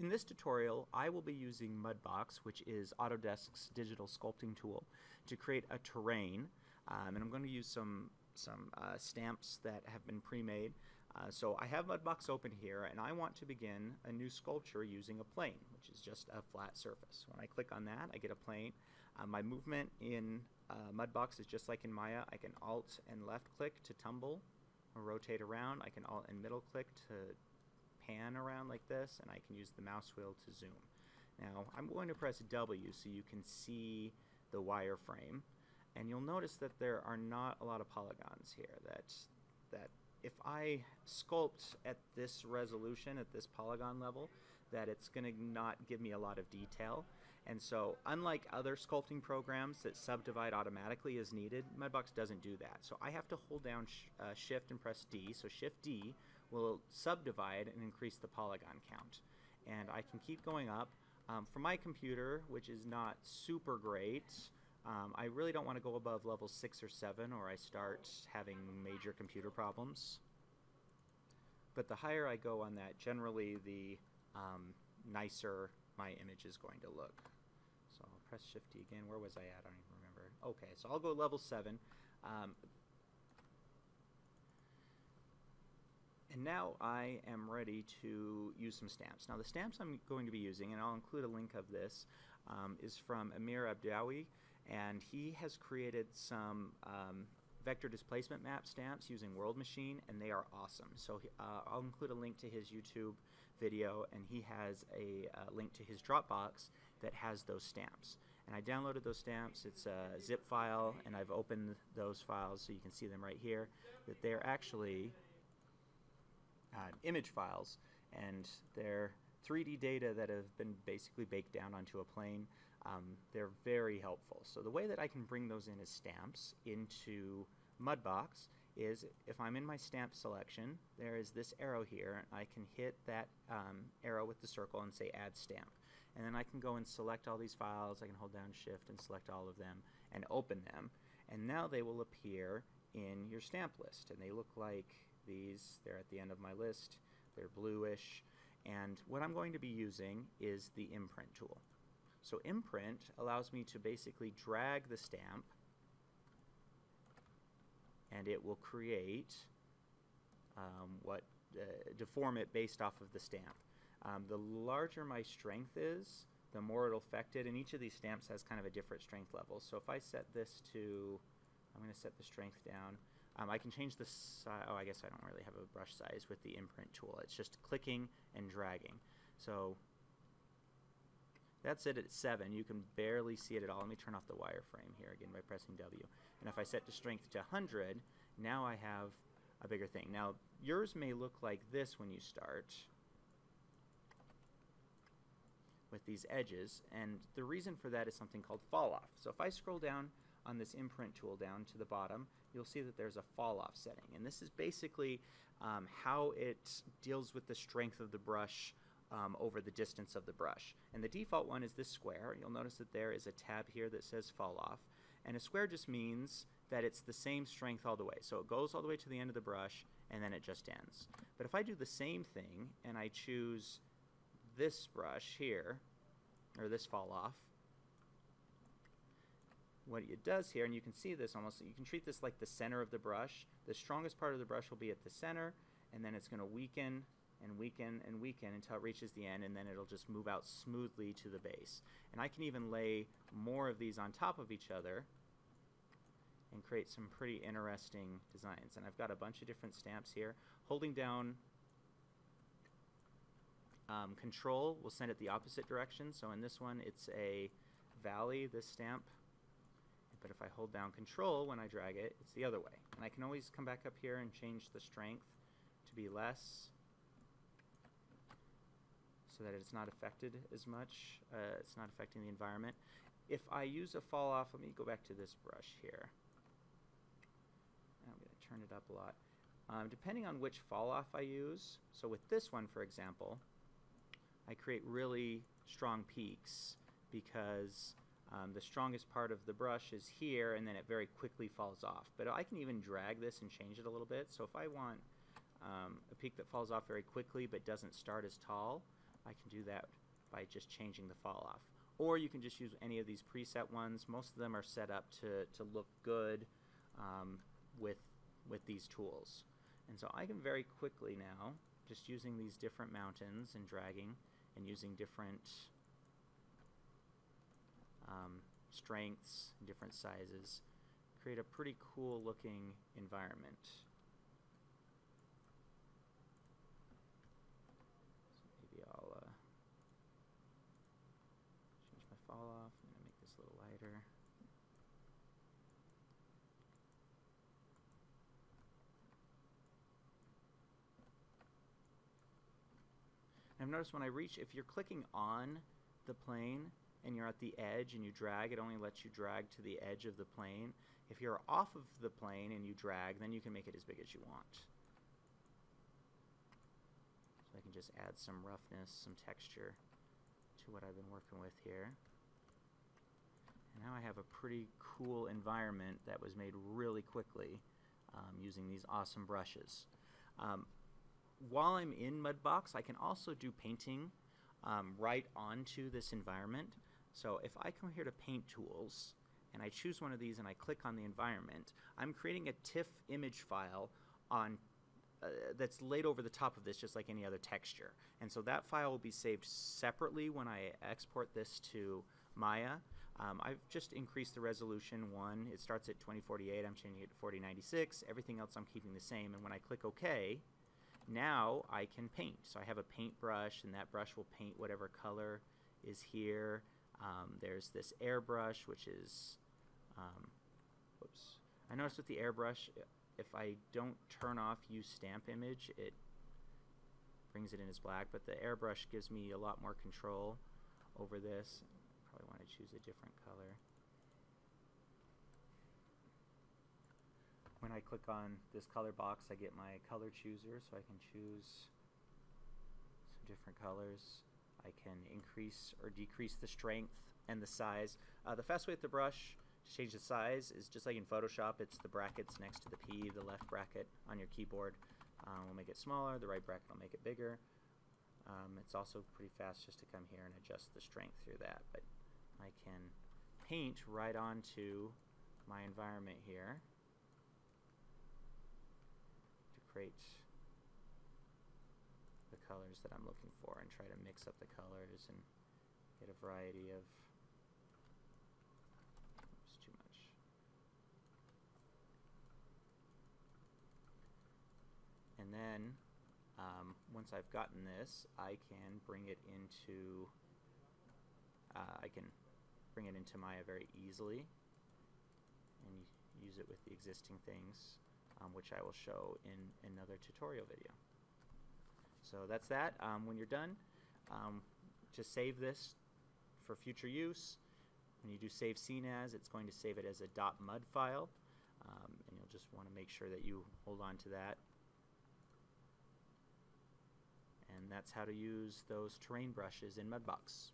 In this tutorial, I will be using Mudbox, which is Autodesk's digital sculpting tool, to create a terrain. Um, and I'm going to use some, some uh, stamps that have been pre-made. Uh, so I have Mudbox open here, and I want to begin a new sculpture using a plane, which is just a flat surface. When I click on that, I get a plane. Uh, my movement in uh, Mudbox is just like in Maya. I can Alt and left click to tumble or rotate around. I can Alt and middle click to pan around like this and I can use the mouse wheel to zoom. Now I'm going to press W so you can see the wireframe and you'll notice that there are not a lot of polygons here that that if I sculpt at this resolution at this polygon level that it's going to not give me a lot of detail. And so unlike other sculpting programs that subdivide automatically as needed Mudbox doesn't do that. So I have to hold down sh uh, shift and press D. So shift D will subdivide and increase the polygon count. And I can keep going up. Um, for my computer, which is not super great, um, I really don't want to go above level 6 or 7 or I start having major computer problems. But the higher I go on that, generally the um, nicer my image is going to look. So I'll press Shift D again. Where was I at? I don't even remember. Okay, so I'll go level 7. Um, And now I am ready to use some stamps. Now the stamps I'm going to be using, and I'll include a link of this, um, is from Amir Abdouri, and he has created some um, vector displacement map stamps using World Machine, and they are awesome. So uh, I'll include a link to his YouTube video, and he has a uh, link to his Dropbox that has those stamps. And I downloaded those stamps. It's a zip file, and I've opened those files so you can see them right here. That they're actually uh, image files, and they're 3D data that have been basically baked down onto a plane. Um, they're very helpful. So the way that I can bring those in as stamps into Mudbox is if I'm in my stamp selection, there is this arrow here. and I can hit that um, arrow with the circle and say add stamp. And then I can go and select all these files. I can hold down shift and select all of them and open them. And now they will appear in your stamp list. And they look like these. They're at the end of my list. They're bluish. And what I'm going to be using is the imprint tool. So imprint allows me to basically drag the stamp and it will create um, what uh, deform it based off of the stamp. Um, the larger my strength is, the more it'll affect it, and each of these stamps has kind of a different strength level. So if I set this to, I'm going to set the strength down um, I can change the size. Oh, I guess I don't really have a brush size with the imprint tool. It's just clicking and dragging. So that's it at 7. You can barely see it at all. Let me turn off the wireframe here again by pressing W. And if I set the strength to 100, now I have a bigger thing. Now, yours may look like this when you start with these edges, and the reason for that is something called fall off. So if I scroll down on this imprint tool down to the bottom, you'll see that there's a fall off setting. And this is basically um, how it deals with the strength of the brush um, over the distance of the brush. And the default one is this square. You'll notice that there is a tab here that says fall off. And a square just means that it's the same strength all the way. So it goes all the way to the end of the brush and then it just ends. But if I do the same thing and I choose this brush here, or this fall off, what it does here, and you can see this almost, you can treat this like the center of the brush. The strongest part of the brush will be at the center, and then it's going to weaken and weaken and weaken until it reaches the end, and then it'll just move out smoothly to the base. And I can even lay more of these on top of each other and create some pretty interesting designs. And I've got a bunch of different stamps here. Holding down um, control will send it the opposite direction. So in this one, it's a valley, this stamp but if I hold down control when I drag it, it's the other way. And I can always come back up here and change the strength to be less so that it's not affected as much. Uh, it's not affecting the environment. If I use a fall off, let me go back to this brush here. I'm going to turn it up a lot. Um, depending on which fall off I use, so with this one, for example, I create really strong peaks because um, the strongest part of the brush is here and then it very quickly falls off. But I can even drag this and change it a little bit. So if I want um, a peak that falls off very quickly but doesn't start as tall, I can do that by just changing the fall off. Or you can just use any of these preset ones. Most of them are set up to, to look good um, with, with these tools. And so I can very quickly now, just using these different mountains and dragging and using different um, strengths, different sizes, create a pretty cool looking environment. So maybe I'll uh, change my fall off. I'm going to make this a little lighter. I've noticed when I reach, if you're clicking on the plane and you're at the edge and you drag, it only lets you drag to the edge of the plane. If you're off of the plane and you drag, then you can make it as big as you want. So I can just add some roughness, some texture to what I've been working with here. And now I have a pretty cool environment that was made really quickly um, using these awesome brushes. Um, while I'm in Mudbox, I can also do painting um, right onto this environment. So if I come here to Paint Tools, and I choose one of these and I click on the environment, I'm creating a TIFF image file on uh, that's laid over the top of this just like any other texture. And so that file will be saved separately when I export this to Maya. Um, I've just increased the resolution one. It starts at 2048. I'm changing it to 4096. Everything else I'm keeping the same. And when I click OK, now I can paint. So I have a paintbrush, and that brush will paint whatever color is here. Um, there's this airbrush, which is, um, whoops. I noticed with the airbrush, if I don't turn off use stamp image, it brings it in as black, but the airbrush gives me a lot more control over this. I probably want to choose a different color. When I click on this color box, I get my color chooser, so I can choose some different colors. I can increase or decrease the strength and the size. Uh, the fast way with the brush to change the size is just like in Photoshop, it's the brackets next to the P, the left bracket on your keyboard um, will make it smaller, the right bracket will make it bigger. Um, it's also pretty fast just to come here and adjust the strength through that, but I can paint right onto my environment here to create colors that I'm looking for and try to mix up the colors and get a variety of oops, too much. And then um, once I've gotten this, I can bring it into uh, I can bring it into Maya very easily and use it with the existing things, um, which I will show in another tutorial video. So that's that. Um, when you're done, um, just save this for future use. When you do save scene as, it's going to save it as a .mud file, um, and you'll just want to make sure that you hold on to that. And that's how to use those terrain brushes in Mudbox.